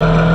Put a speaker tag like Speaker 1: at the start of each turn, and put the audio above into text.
Speaker 1: you